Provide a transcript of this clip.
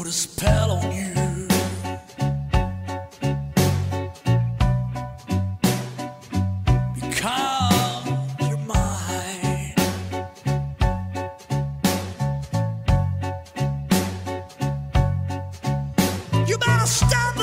put a spell on you. Better stop